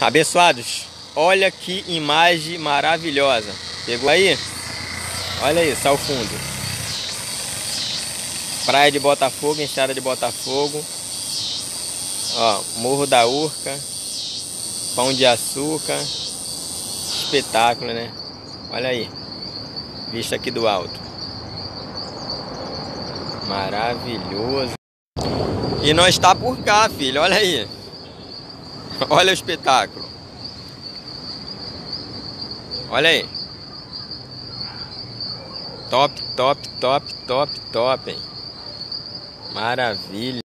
Abençoados, olha que imagem maravilhosa. Pegou aí? Olha isso ao fundo. Praia de Botafogo, enxada de Botafogo. Ó, Morro da Urca. Pão de açúcar. Espetáculo, né? Olha aí. Vista aqui do alto. Maravilhoso. E nós está por cá, filho. Olha aí. Olha o espetáculo. Olha aí. Top, top, top, top, top, hein? Maravilha.